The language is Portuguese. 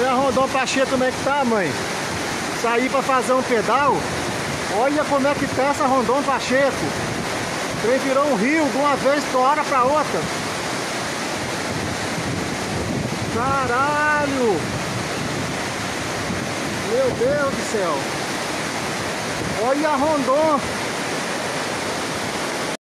Olha a Rondon Pacheco como é que tá, mãe. Saí pra fazer um pedal. Olha como é que tá essa Rondon Pacheco. Ele virou um rio de uma vez de uma pra outra. Caralho! Meu Deus do céu! Olha a Rondon!